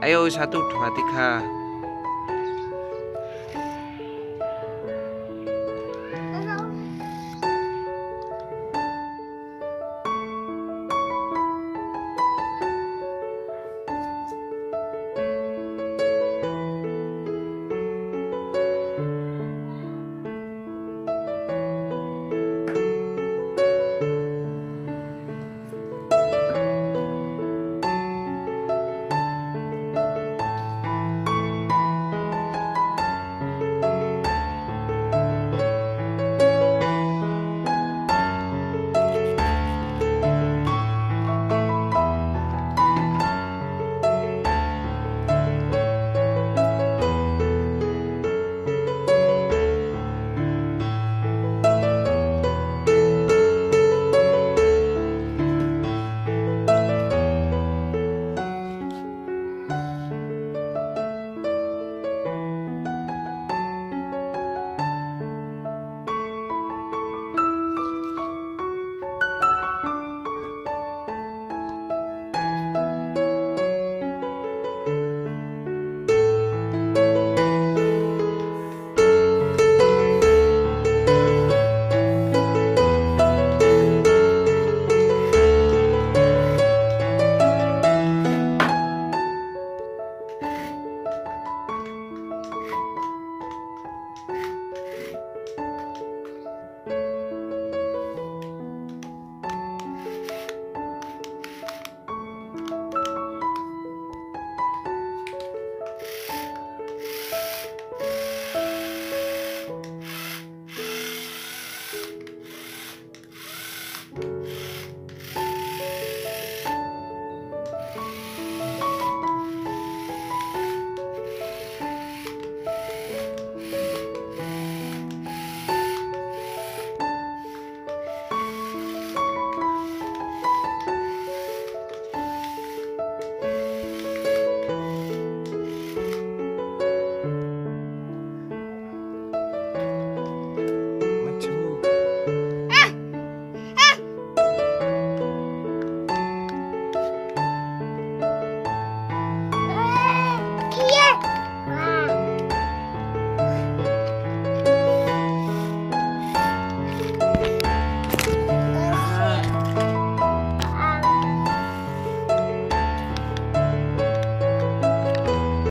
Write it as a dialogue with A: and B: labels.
A: Ayo satu dua tiga.